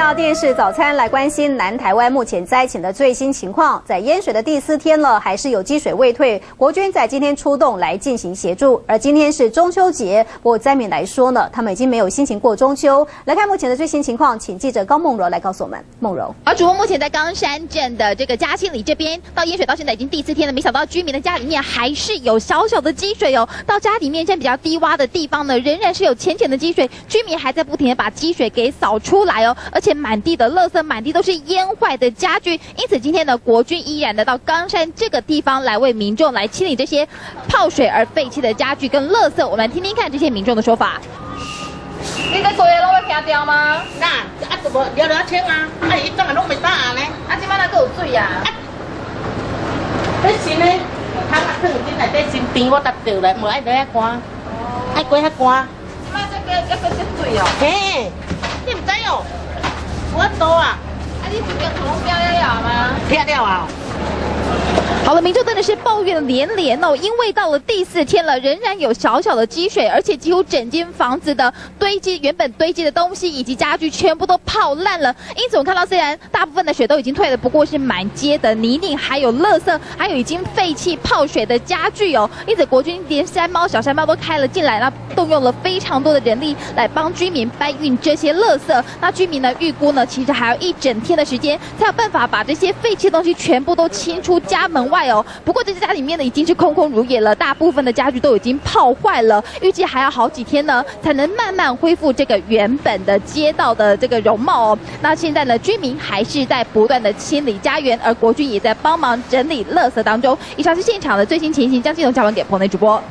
到电视早餐来关心南台湾目前灾情的最新情况。在淹水的第四天了，还是有积水未退。国军在今天出动来进行协助。而今天是中秋节，不过灾民来说呢，他们已经没有心情过中秋。来看目前的最新情况，请记者高梦柔来告诉我们。梦柔，而主播目前在冈山镇的这个嘉兴里这边，到淹水到现在已经第四天了，没想到居民的家里面还是有小小的积水哦。到家里面现在比较低洼的地方呢，仍然是有浅浅的积水，居民还在不停的把积水给扫出来哦。而且满地的垃圾，满地都是淹坏的家具，因此今天呢，国军依然的到冈山这个地方来为民众来清理这些泡水而废弃的家具跟垃圾。我们来听听看这些民众的说法。你在作业拢会听掉吗？那啊，怎么聊聊天啊？啊，伊当然拢袂打呢。啊，即摆哪个有水啊？他啊，放进来这新边，我搭到来，无爱落遐干，爱过遐干。即摆这个要搁积水哦。嘿？我多啊。啊，你这边拢标了了吗？漂了啊。好了，民众真的是抱怨连连哦，因为到了第四天了，仍然有小小的积水，而且几乎整间房子的堆积原本堆积的东西以及家具全部都泡烂了。因此我看到，虽然大部分的水都已经退了，不过是满街的泥泞，还有垃圾，还有已经废弃泡水的家具哦。因此国军连山猫、小山猫都开了进来，那动用了非常多的人力来帮居民搬运这些垃圾。那居民呢预估呢，其实还要一整天的时间才有办法把这些废弃的东西全部都清出家门外。哦，不过这家里面呢已经是空空如也了，大部分的家具都已经泡坏了，预计还要好几天呢才能慢慢恢复这个原本的街道的这个容貌哦。那现在呢，居民还是在不断的清理家园，而国军也在帮忙整理垃圾当中。以上是现场的最新情形，将镜头交还给棚内主播。